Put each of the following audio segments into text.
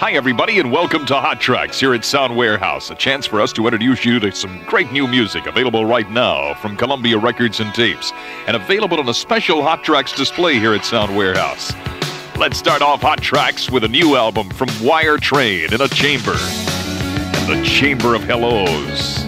Hi, everybody, and welcome to Hot Trax here at Sound Warehouse. A chance for us to introduce you to some great new music available right now from Columbia Records and Tapes, and available on a special Hot Trax display here at Sound Warehouse. Let's start off Hot Trax with a new album from Wire Train in a Chamber, and the Chamber of Hellos.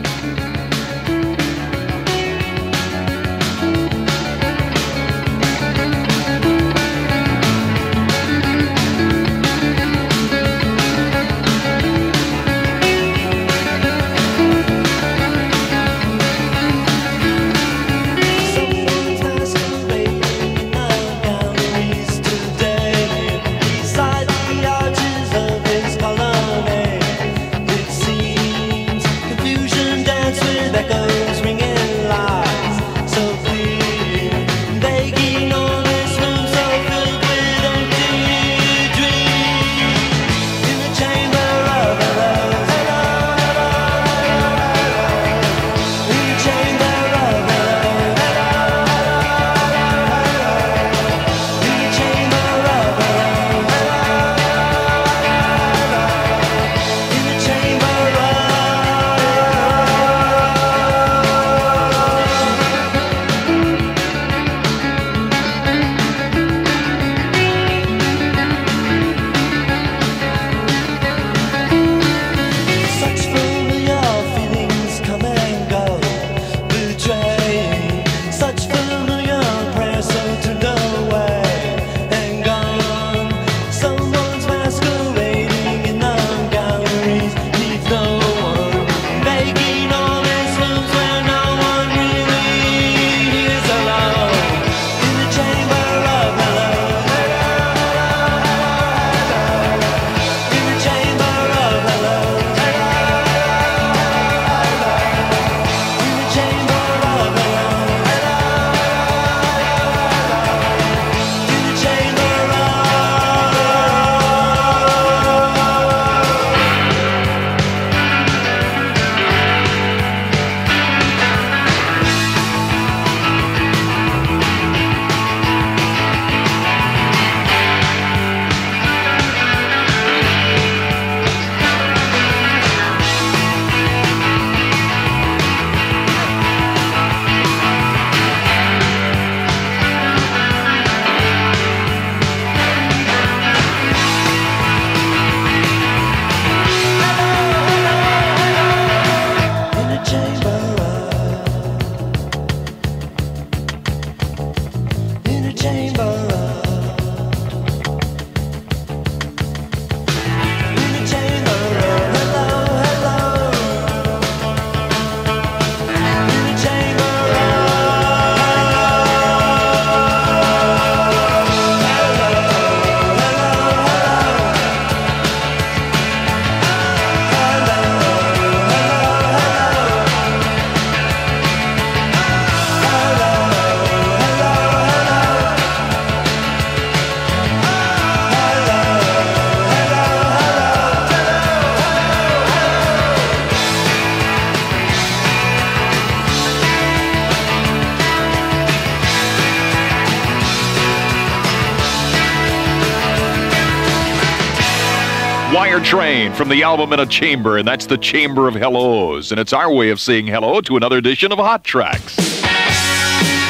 Train from the album In a Chamber, and that's the Chamber of Hellos. And it's our way of saying hello to another edition of Hot Trax.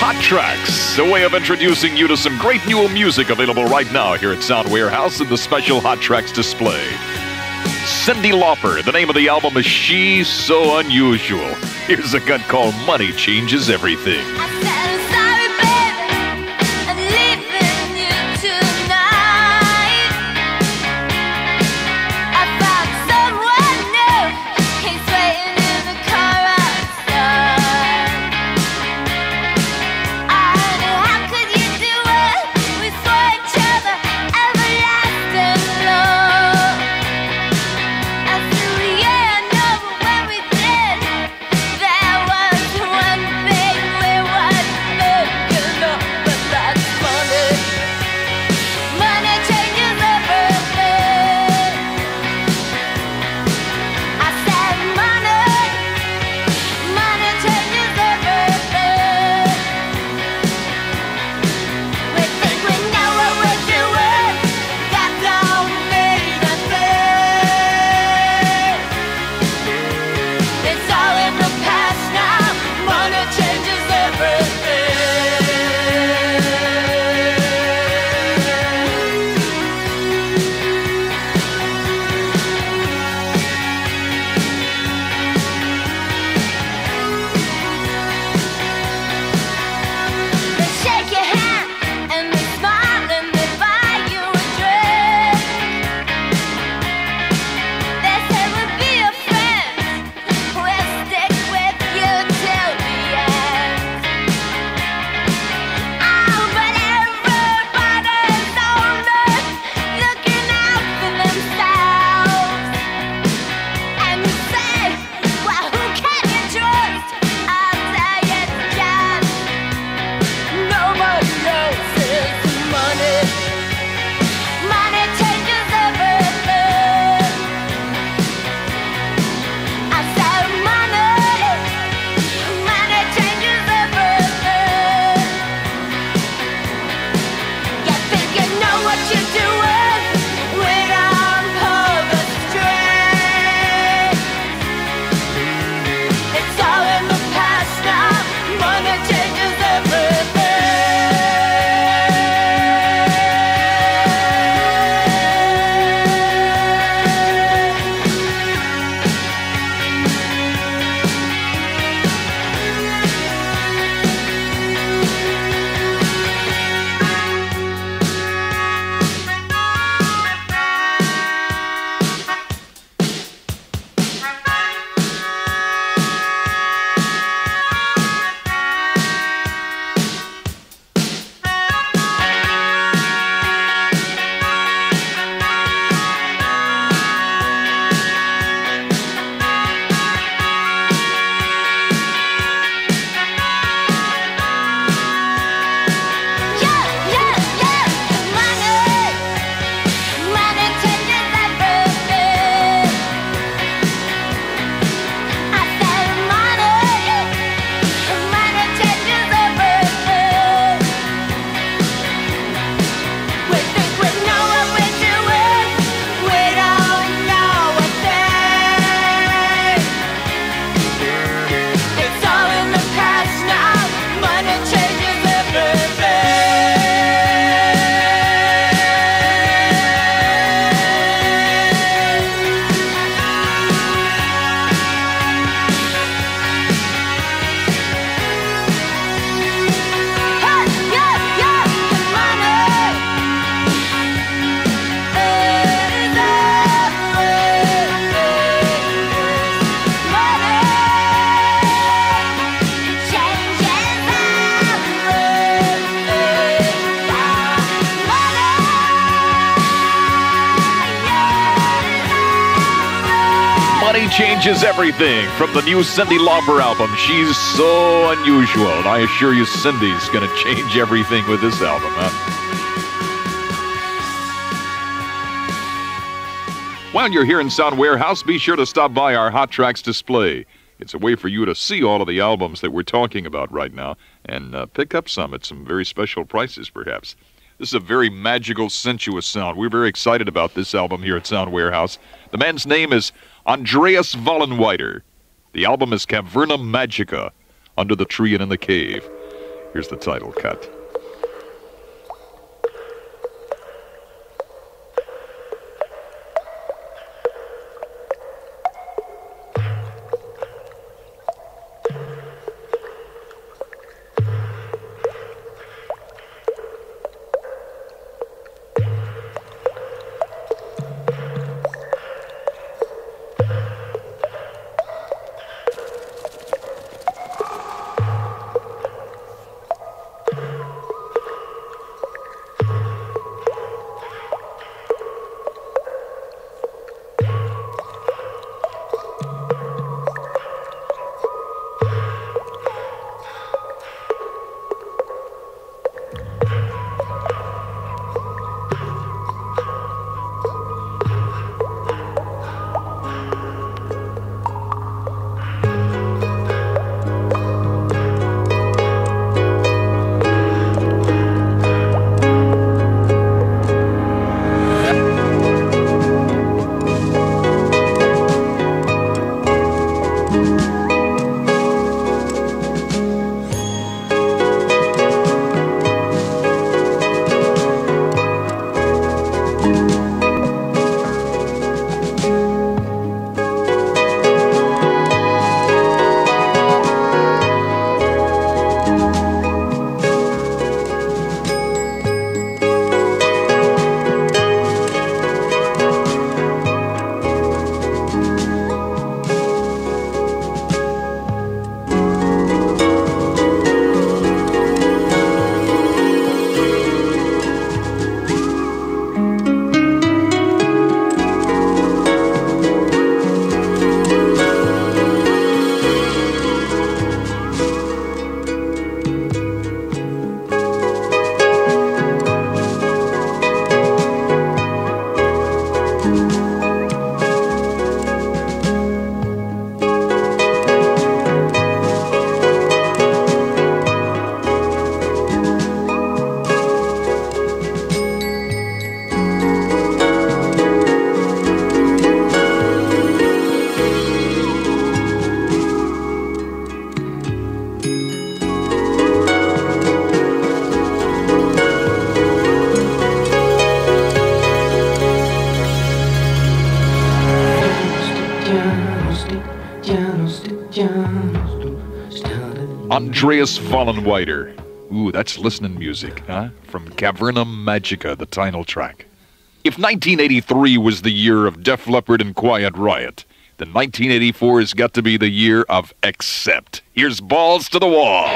Hot Trax, a way of introducing you to some great new music available right now here at Sound Warehouse in the special Hot Trax display. Cyndi Lauper, the name of the album is She's So Unusual. Here's a cut called Money Changes Everything. Everything from the new Cyndi Lauper album. She's so unusual, and I assure you, Cyndi's going to change everything with this album, huh? While you're here in Sound Warehouse, be sure to stop by our Hot Trax display. It's a way for you to see all of the albums that we're talking about right now and uh, pick up some at some very special prices, perhaps. This is a very magical, sensuous sound. We're very excited about this album here at Sound Warehouse. The man's name is Andreas Vollenweider. The album is Caverna Magica, Under the Tree and in the Cave. Here's the title cut. Andreas Vollenweider. Ooh, that's listening music, huh? From Caverna Magica, the title track. If 1983 was the year of Def Leppard and Quiet Riot, then 1984 has got to be the year of Accept. Here's Balls to the Wall.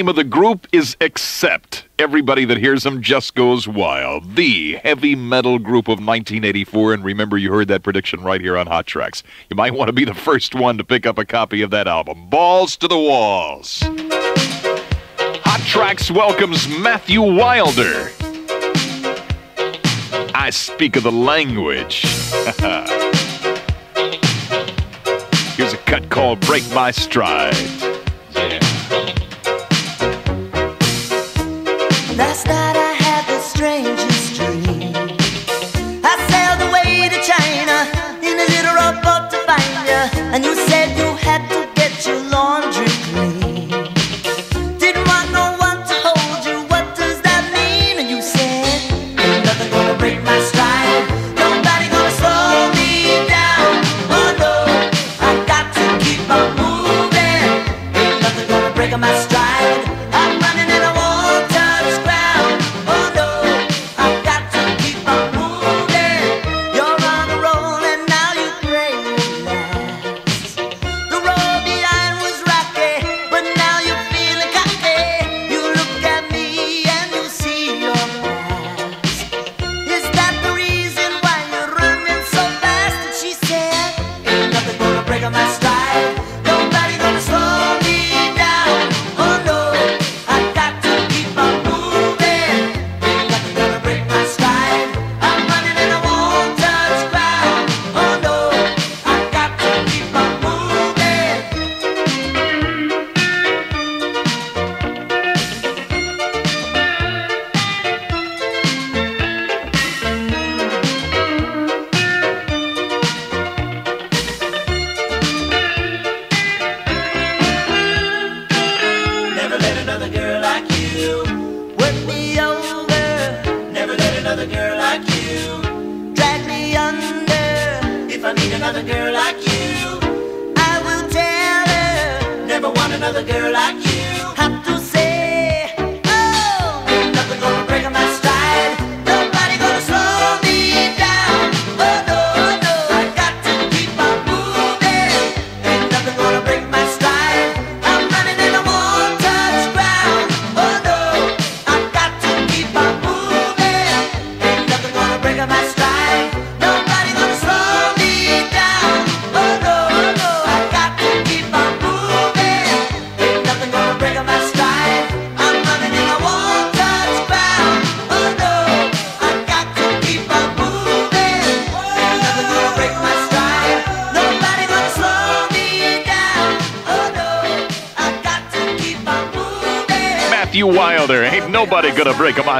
Name of the group is Accept. Everybody that hears them just goes wild. The heavy metal group of 1984, and remember you heard that prediction right here on Hot Trax. You might want to be the first one to pick up a copy of that album. Balls to the Walls. Hot Trax welcomes Matthew Wilder. I speak of the language. Here's a cut called Break My Stride. Another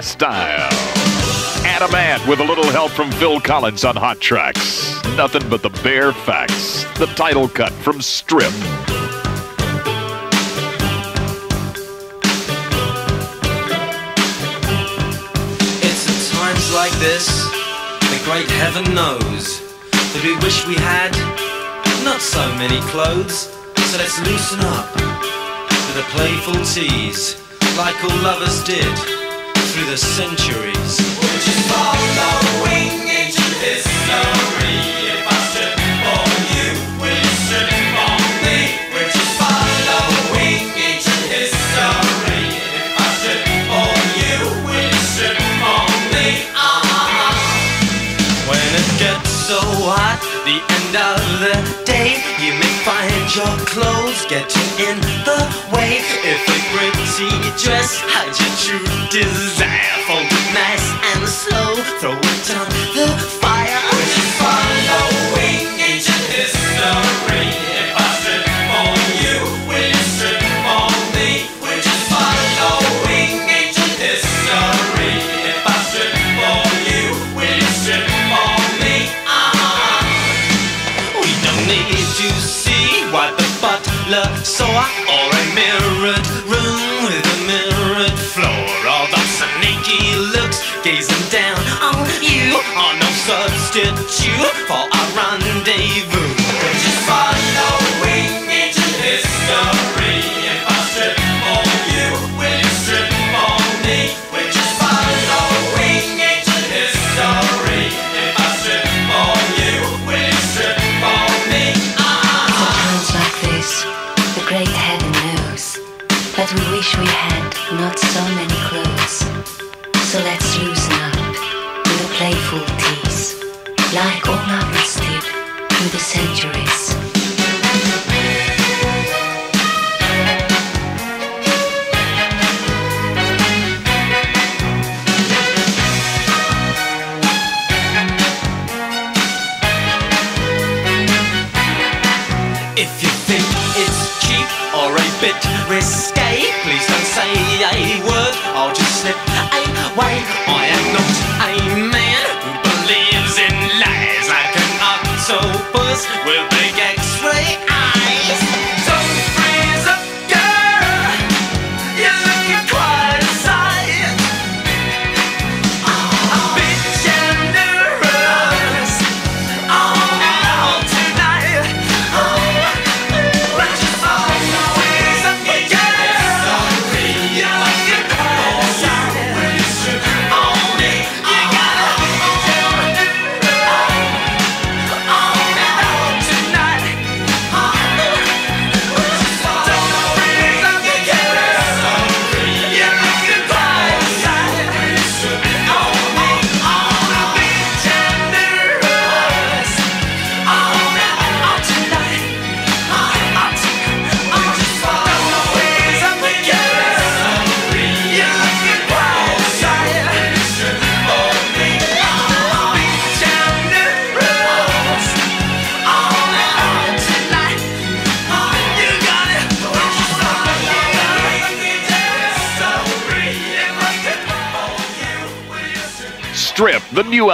my style. Adam Ant with a little help from Phil Collins on Hot Trax. Nothing but the bare facts. The title cut from Strip. It's at times like this, the great heaven knows, that we wish we had not so many clothes. So let's loosen up with a playful tease, like all lovers did through the centuries. Following ancient history. If I stood for you, will you stood me? Following ancient history. If I stood you, will you stood me? Ah. When it gets so hot, the end of the day, you may find your clothes getting in the way. If a dress hides your true desire, for it nice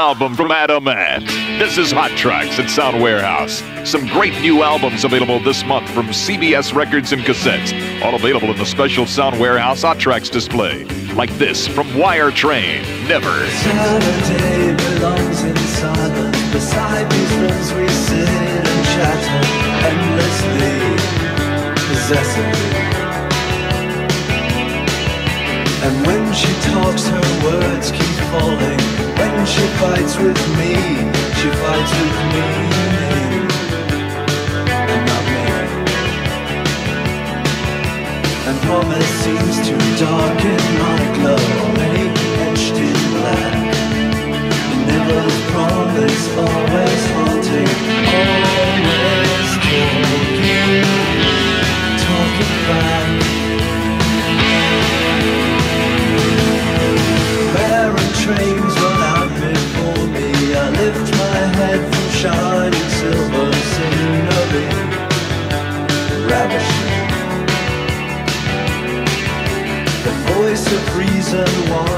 album from Adam Ant. This is Hot Trax at Sound Warehouse. Some great new albums available this month from CBS Records and Cassettes. All available in the special Sound Warehouse Hot Trax display. Like this from Wire Train. Never. Saturday belongs in silence, Beside these we sit and chatter endlessly, possessively. And when she talks, her words keep falling. When she fights with me, she fights with me. And not me. And promise seems to darken my glow, already etched in black. Never's promise, always haunting, always talking, talking back. Head from shining silver scenery, ravishing. The voice of reason wanders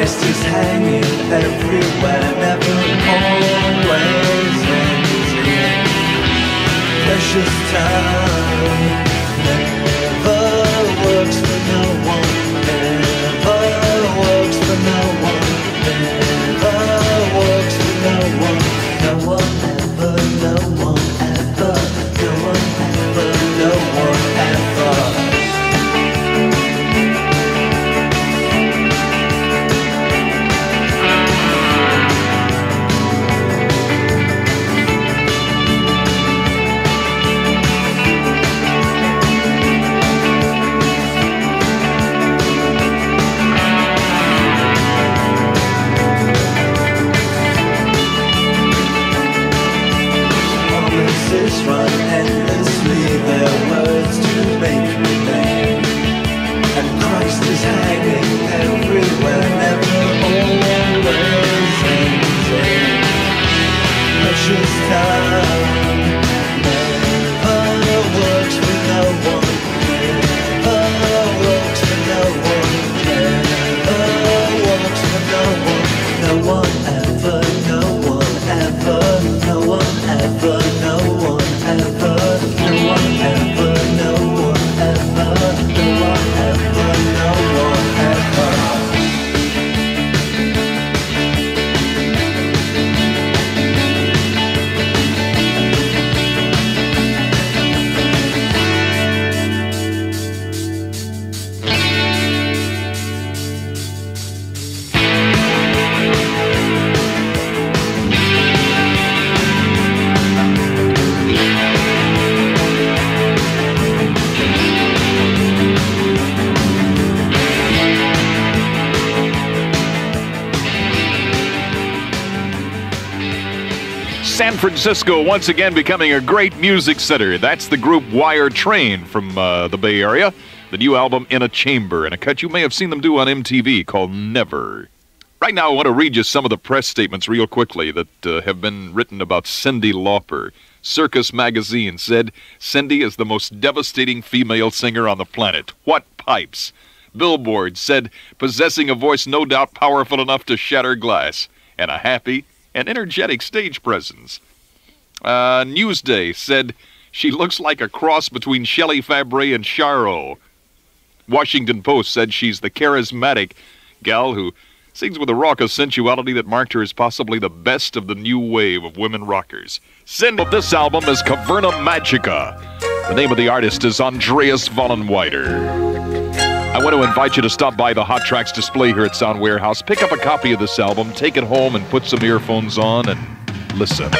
Christ is hanging everywhere, never always ends in precious time. Francisco once again becoming a great music center. That's the group Wire Train from uh, the Bay Area. The new album In a Chamber, and a cut you may have seen them do on MTV called Never. Right now, I want to read you some of the press statements real quickly that uh, have been written about Cyndi Lauper. Circus Magazine said Cyndi is the most devastating female singer on the planet. What pipes! Billboard said possessing a voice no doubt powerful enough to shatter glass, and a happy and energetic stage presence. Uh, Newsday said she looks like a cross between Shelley Fabares and Charo. Washington Post said she's the charismatic gal who sings with a raucous sensuality that marked her as possibly the best of the new wave of women rockers. Send of this album is Caverna Magica. The name of the artist is Andreas Vollenweider. I want to invite you to stop by the Hot Trax display here at Sound Warehouse. Pick up a copy of this album, take it home, and put some earphones on and listen.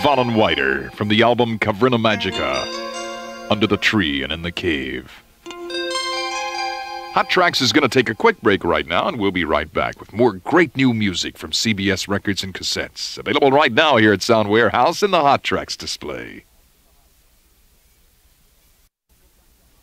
Vollenweider from the album Caverna Magica, Under the Tree and in the Cave. Hot Trax is going to take a quick break right now, and we'll be right back with more great new music from CBS Records and Cassettes. Available right now here at Sound Warehouse in the Hot Trax display.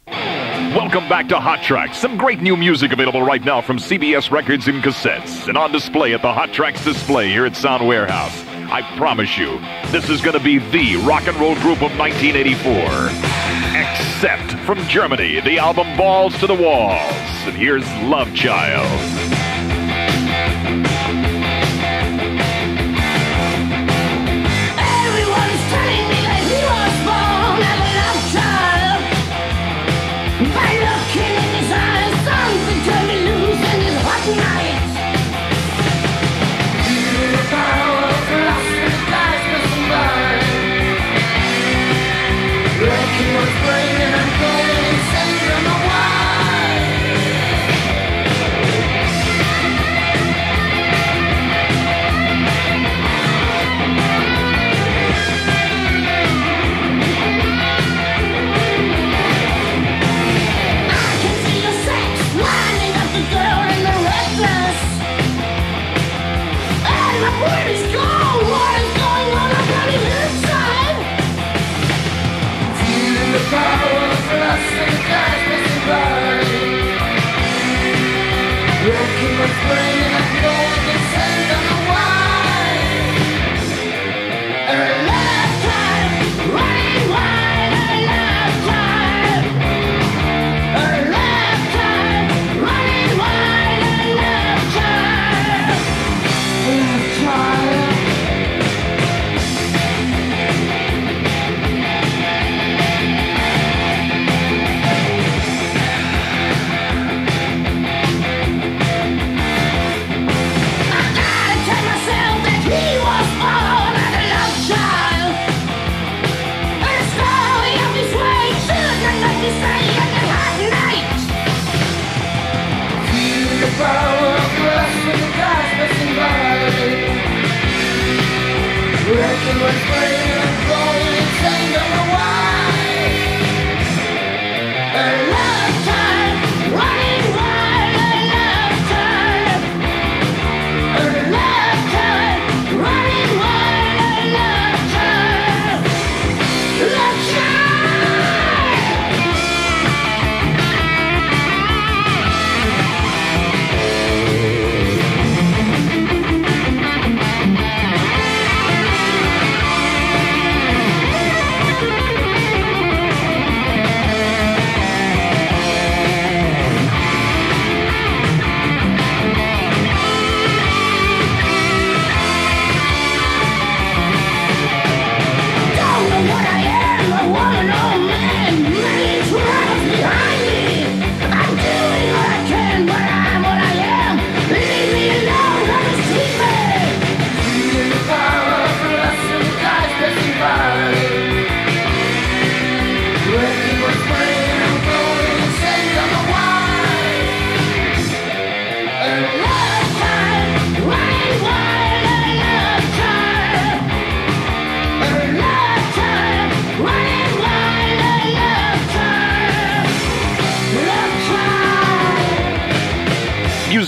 Welcome back to Hot Trax. Some great new music available right now from CBS Records and Cassettes and on display at the Hot Trax display here at Sound Warehouse. I promise you, this is going to be the rock and roll group of 1984 except from Germany, the album Balls to the Walls. And here's Love Child.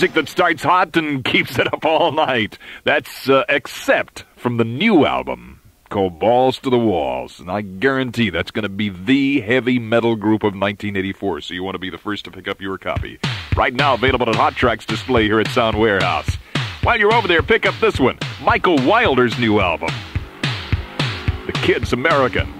Music that starts hot and keeps it up all night. That's uh, Accept from the new album called Balls to the Walls. And I guarantee that's going to be the heavy metal group of 1984, so you want to be the first to pick up your copy. Right now, available at Hot Trax display here at Sound Warehouse. While you're over there, pick up this one Michael Wilder's new album, The Kid's American.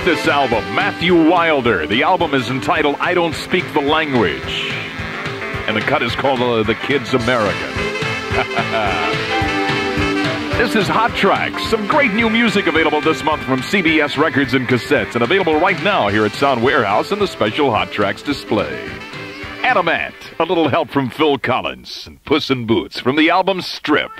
Like this album. Matthew Wilder. The album is entitled I Don't Speak the Language. And the cut is called uh, The Kids American. this is Hot Trax. Some great new music available this month from CBS Records and Cassettes and available right now here at Sound Warehouse in the special Hot Trax display. Adam Ant, a little help from Phil Collins and Puss in Boots from the album Strip.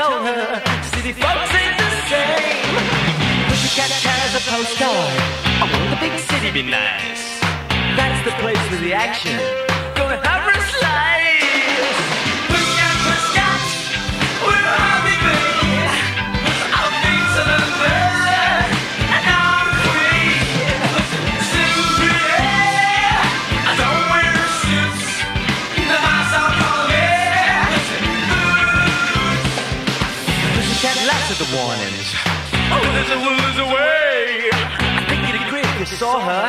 Told her, city folks ain't the same. Pussycat has a postcard. I want the big city be nice. That's the place for the action. Gonna have warnings. Oh, there's a woman's away. I think you'd agree if you saw her.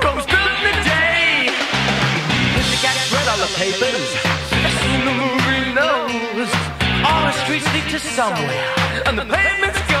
Rose in the day. Pussycat read all the papers. Seen the movie knows. All the streets lead to somewhere. And the pavements go.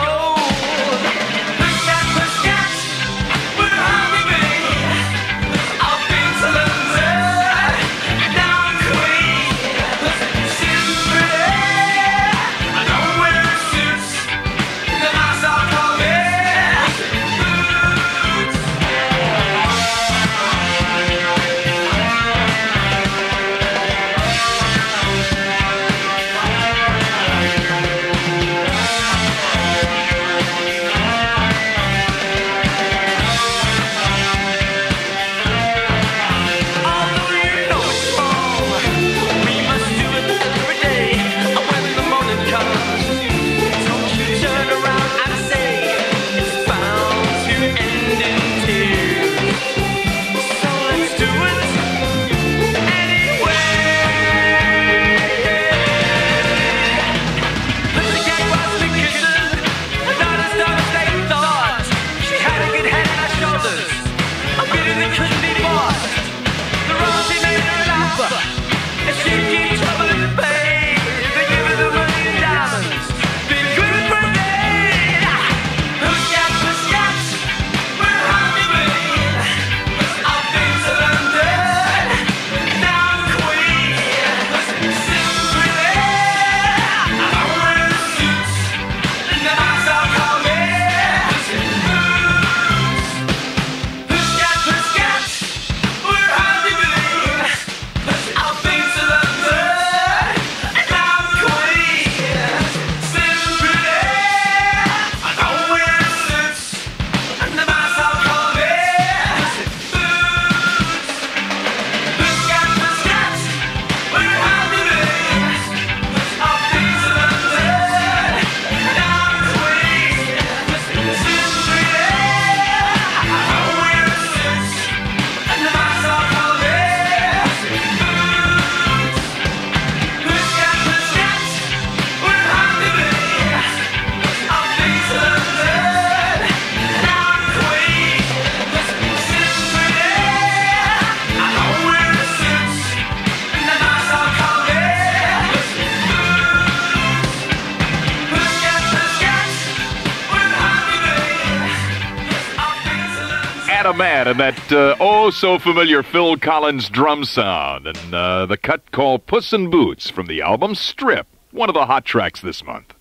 And that uh, oh so familiar Phil Collins drum sound and uh, the cut called Puss in Boots from the album Strip, one of the hot tracks this month.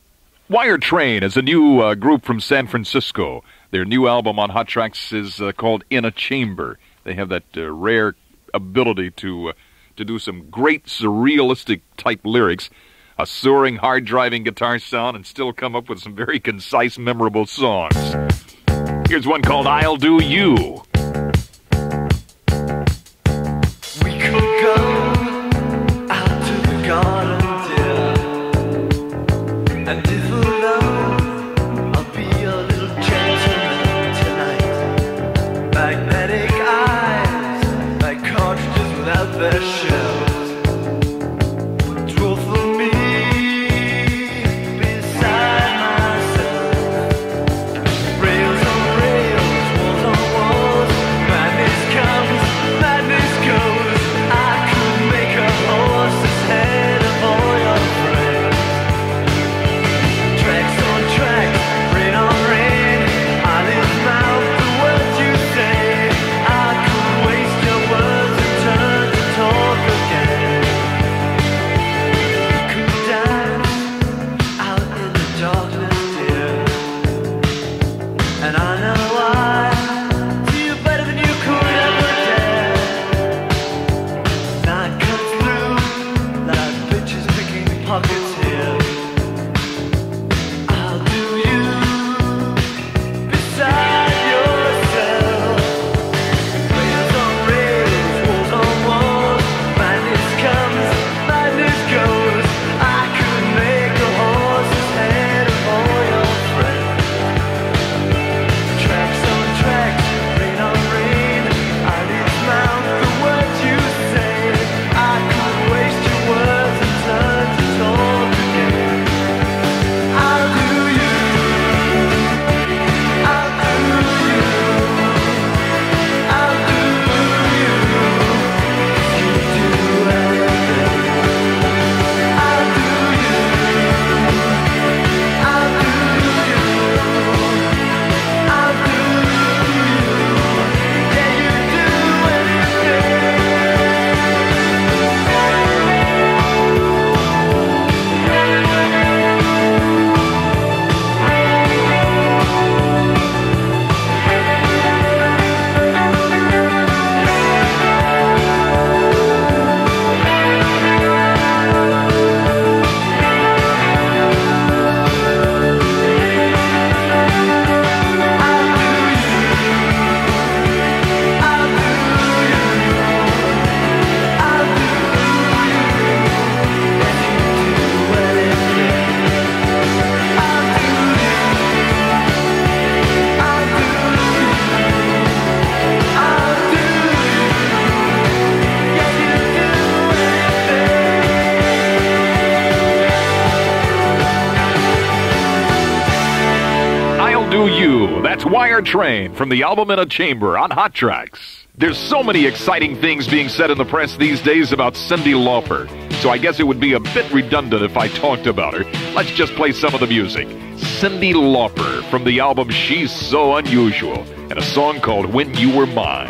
Wire Train is a new uh, group from San Francisco. Their new album on Hot Trax is uh, called In a Chamber. They have that uh, rare ability to uh, to do some great surrealistic type lyrics, a soaring, hard driving guitar sound, and still come up with some very concise, memorable songs. Here's one called I'll Do You. Train from the album In a Chamber on Hot Trax. There's so many exciting things being said in the press these days about Cyndi Lauper, so I guess it would be a bit redundant if I talked about her. Let's just play some of the music. Cyndi Lauper from the album She's So Unusual and a song called When You Were Mine.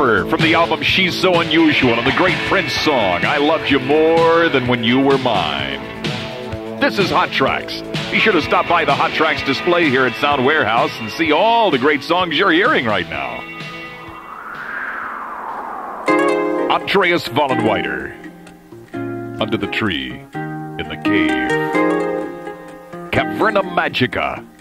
Lauper from the album She's So Unusual and the great Prince song, I Loved You More Than When You Were Mine. This is Hot Trax. Be sure to stop by the Hot Trax display here at Sound Warehouse and see all the great songs you're hearing right now. Andreas Vollenweider. Under the tree, in the cave. Caverna Magica.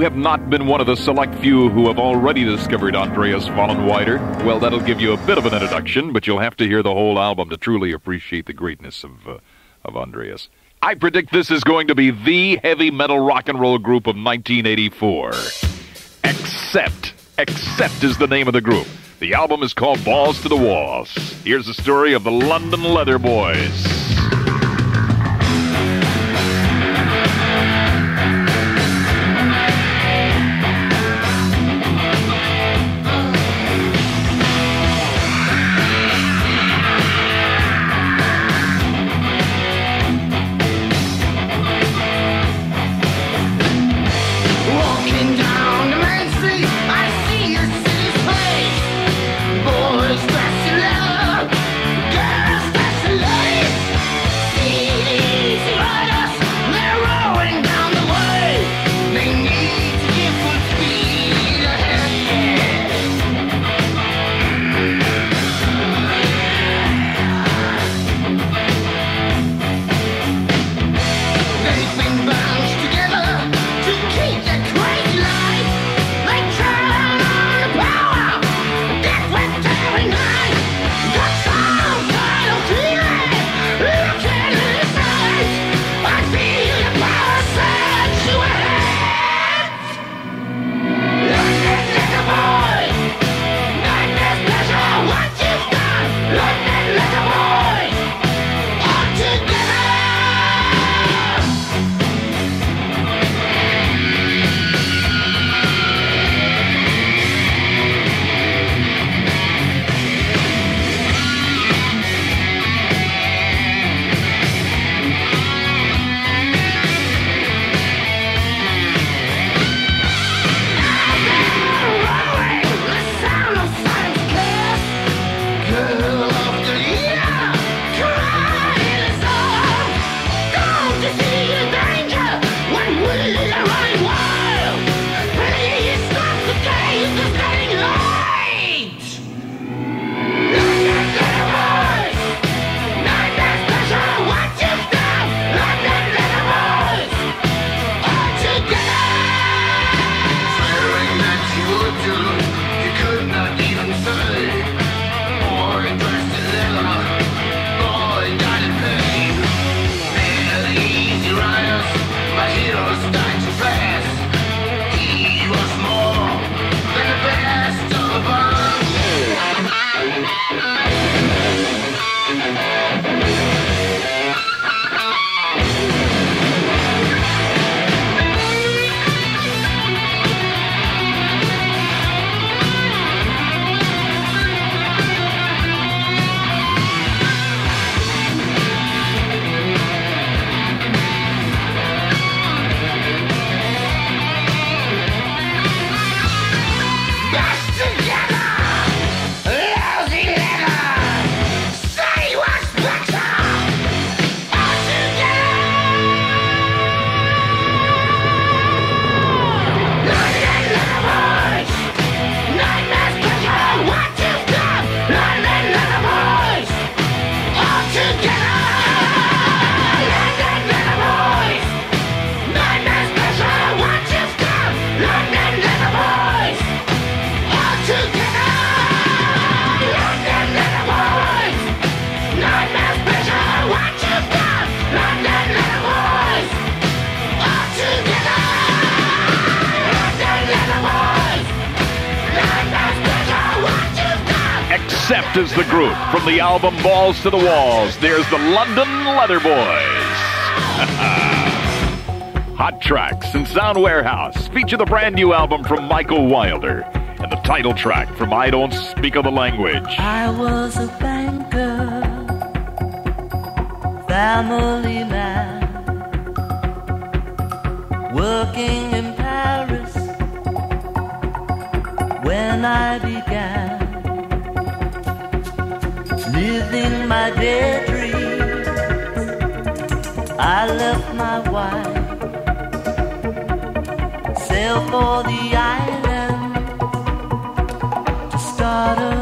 You have not been one of the select few who have already discovered Andreas Vollenweider, well, that'll give you a bit of an introduction, but you'll have to hear the whole album to truly appreciate the greatness of, uh, of Andreas. I predict this is going to be the heavy metal rock and roll group of 1984. Except, Accept is the name of the group. The album is called Balls to the Walls. Here's the story of the London Leather Boys. from the album Balls to the Walls. There's the London Leather Boys. Hot Trax and Sound Warehouse feature the brand new album from Matthew Wilder and the title track from I Don't Speak of the Language. I was a banker, family man, working in Paris when I began. Living my daydreams. I left my wife. Sailed for the island to start a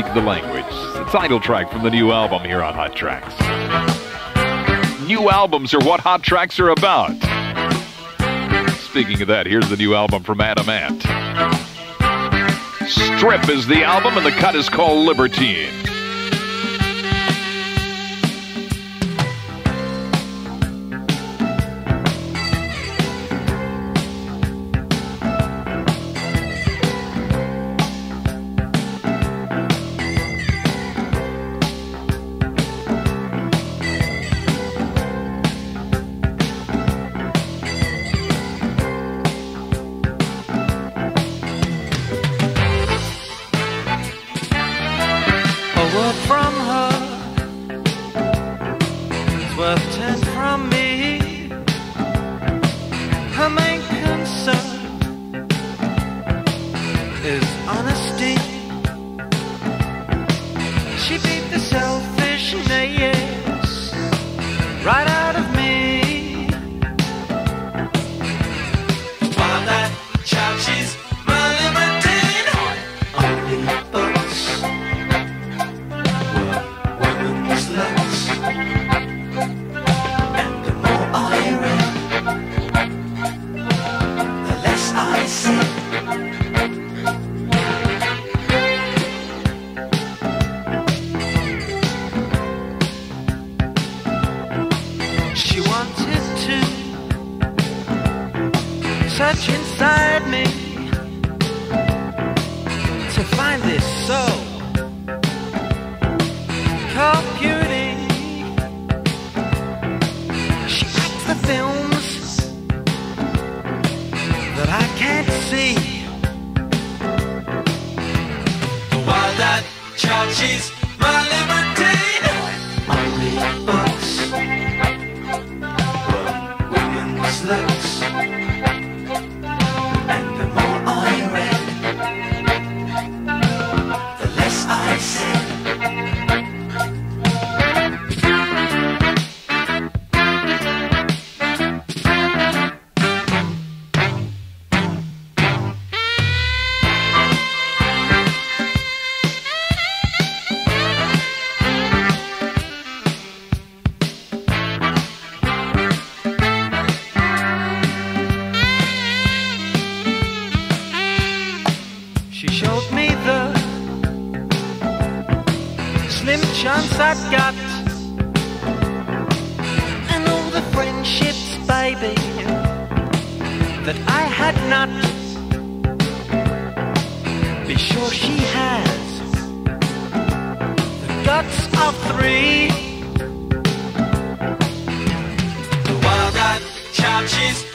speak the language. The title track from the new album here on Hot Trax. New albums are what Hot Trax are about. Speaking of that, here's the new album from Adam Ant. Strip is the album, and the cut is called Libertine. I've got. And all the friendships, baby, that I had not. Be sure she has the guts of three. The wild eyed child, she's.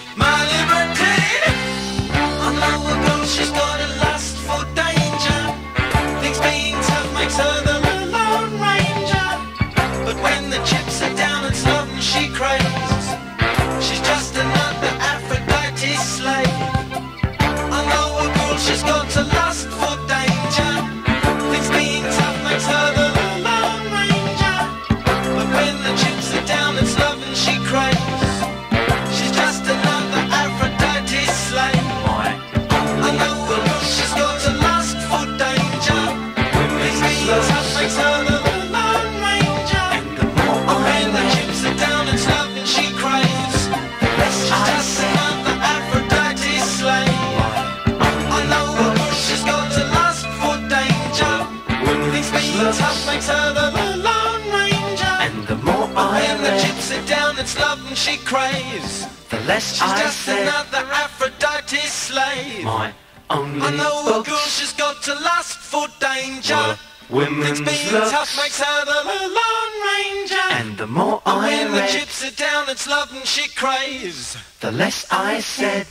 was, the less I said.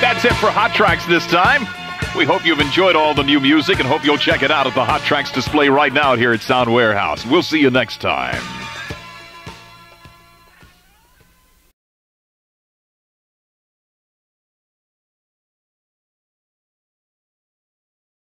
That's it for Hot Trax this time. We hope you've enjoyed all the new music and hope you'll check it out at the Hot Trax display right now here at Sound Warehouse. We'll see you next time.